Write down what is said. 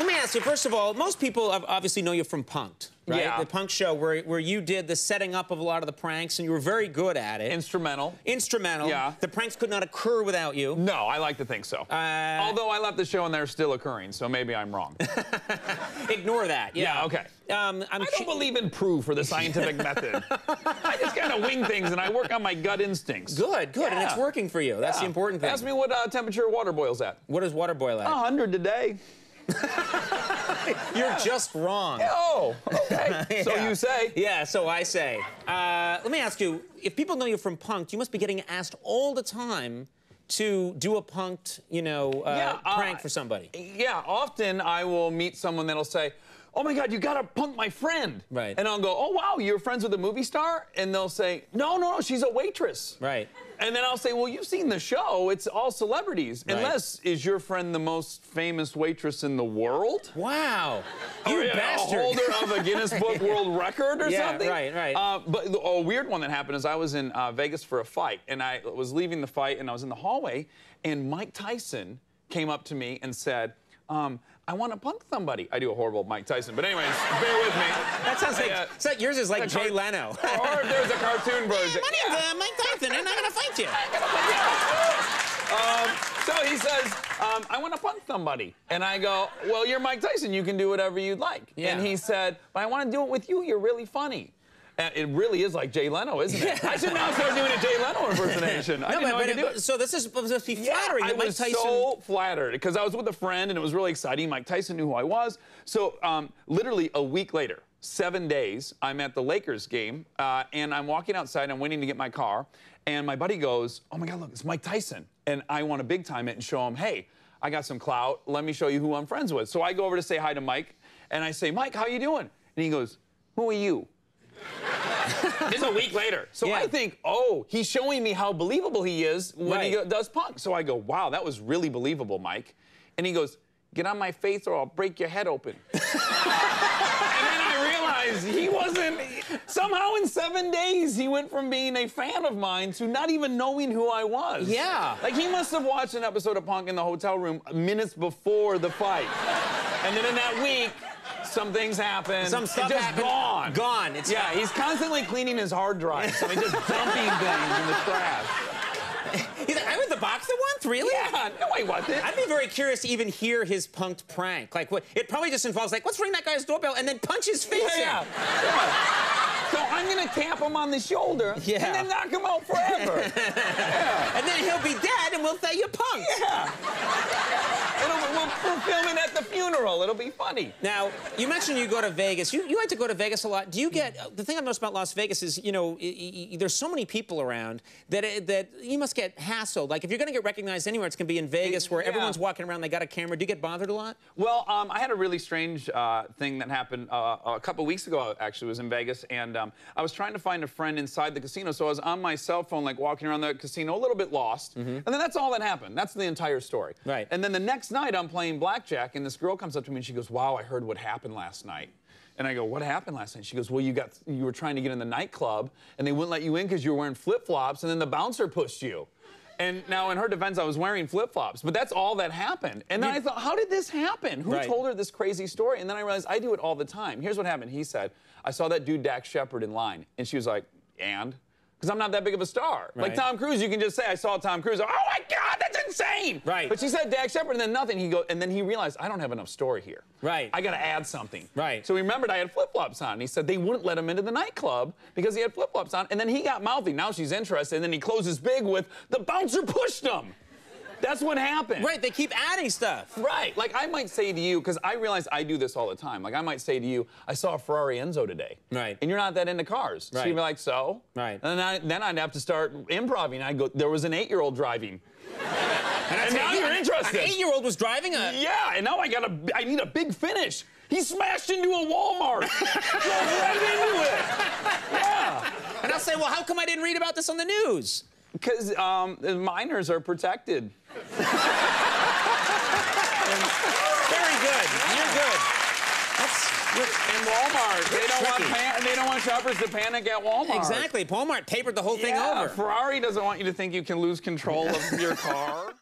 let me ask you, first of all, most people obviously know you from Punk'd, right? Yeah. The Punk show where, where you did the setting up of a lot of the pranks and you were very good at it. Instrumental. Instrumental. Yeah. The pranks could not occur without you. No, I like to think so. Uh, Although I left the show and they're still occurring, so maybe I'm wrong. Ignore that. Yeah. Yeah, okay. Um, I'm I don't cu- believe in proof or the scientific method. I just kind of wing things and I work on my gut instincts. Good, good, and it's working for you. That's the important thing. Ask me what uh, temperature water boils at. What does water boil at? 100 today. You're just wrong. Oh, okay. So you say. Yeah, so I say. Uh, let me ask you, if people know you from Punk'd, you must be getting asked all the time to do a punked, you know, uh, Yeah, uh, prank for somebody. Yeah, often I will meet someone that'll say, Oh my God, you gotta punk my friend. Right. And I'll go, Oh wow, you're friends with a movie star? And they'll say, No, no, no, she's a waitress. Right. And then I'll say, Well, you've seen the show, it's all celebrities. Right. Unless, is your friend the most famous waitress in the world? Wow. You Or, bastard. A holder of a Guinness Book World Record or Yeah, something? right, right. Uh, but the- a weird one that happened is I was in uh, Vegas for a fight, and I was leaving the fight, and I was in the hallway, and Mike Tyson came up to me and said, um, I want to punk somebody. I do a horrible Mike Tyson, but anyways, bear with me. that sounds like, Yeah. so yours is like Jay Leno. or if there's a cartoon version. My name's uh, Mike Tyson, and I'm gonna fight you. Um, so he says, um, I want to punk somebody. And I go, Well, you're Mike Tyson. You can do whatever you'd like. Yeah. And he said, But I want to do it with you. You're really funny. It really is like Jay Leno, isn't it? I should now start doing a Jay Leno impersonation. I No, didn't but, know I but, could do it. so this is supposed to be flattering I Mike was Tyson. so flattered because I was with a friend and it was really exciting. Mike Tyson knew who I was. So um, literally a week later, seven days, I'm at the Lakers game uh, and I'm walking outside. I'm waiting to get my car, and my buddy goes, "Oh my God, look, it's Mike Tyson!" And I want to big time it and show him, "Hey, I got some clout. Let me show you who I'm friends with." So I go over to say hi to Mike, and I say, "Mike, how you doing?" And he goes, "Who are you?" this is a week later. So Yeah. I think, oh, he's showing me how believable he is when he Right. go- does punk. So I go, wow, that was really believable, Mike. And he goes, get on my face or I'll break your head open. and then I realized he wasn't. Somehow in seven days, he went from being a fan of mine to not even knowing who I was. Yeah. Like he must have watched an episode of Punk in the hotel room minutes before the fight. and then in that week, some things happen. Some stuff just happened. gone. Gone. It's Yeah, he's constantly cleaning his hard drive. So he's just dumping things in the trash. He's like, I was the boxer once, really? Yeah, no, I wasn't. I'd be very curious to even hear his punked prank. Like, what? It probably just involves like, let's ring that guy's doorbell and then punch his face Yeah, in. yeah. So I'm gonna tap him on the shoulder Yeah. and then knock him out forever. yeah. And then he'll be dead, and we'll say you punked. yeah. It'll, we'll, we'll film it at the funeral. It'll be funny. Now, you mentioned you go to Vegas. You, you like to go to Vegas a lot. Do you get the thing I've noticed about Las Vegas is you know there's so many people around that it, that you must get hassled. Like if you're going to get recognized anywhere, it's going to be in Vegas where Yeah. everyone's walking around. They got a camera. Do you get bothered a lot? Well, um, I had a really strange uh, thing that happened uh, a couple weeks ago. Actually, was in Vegas, and um, I was trying to find a friend inside the casino. So I was on my cell phone, like walking around the casino, a little bit lost. And then that's all that happened. That's the entire story. Right. And then the next night, I'm playing blackjack, and this girl comes up to me and she goes, "Wow, I heard what happened last night." And I go, "What happened last night?" She goes, "Well, you got you were trying to get in the nightclub, and they wouldn't let you in because you were wearing flip flops, and then the bouncer pushed you." And now, in her defense, I was wearing flip flops, but that's all that happened. And then I thought, how did this happen? Who Right. told her this crazy story? And then I realized I do it all the time. Here's what happened. He said, I saw that dude Dax Shepard in line, and she was like, and? Because I'm not that big of a star. Like Tom Cruise, you can just say, I saw Tom Cruise. Oh my God, that's insane! Right. But she said Dax Shepard, and then nothing. He go, and then he realized I don't have enough story here. Right. I got to add something. Right. So he remembered I had flip flops on. And he said they wouldn't let him into the nightclub because he had flip flops on. And then he got mouthy. Now she's interested. And then he closes big with the bouncer pushed him. That's what happened. Right. They keep adding stuff. Right. Like I might say to you, because I realize I do this all the time. Like I might say to you, I saw a Ferrari Enzo today. Right. And you're not that into cars. Right. So you'd be like, so? Right. And then, I, then I'd have to start improving. I'd go, there was an eight-year-old driving. And now you're interested. An eight-year-old was driving a. Yeah, and now I got a, I need a big finish. He smashed into a Walmart. Drove right into it. Yeah. And I'll say, well, how come I didn't read about this on the news? Because um, the minors are protected. Very good. You're good. That's In Walmart, they don't want pan- they don't want shoppers to panic at Walmart. exactly. Walmart papered the whole thing Yeah, over. Ferrari doesn't want you to think you can lose control of your car.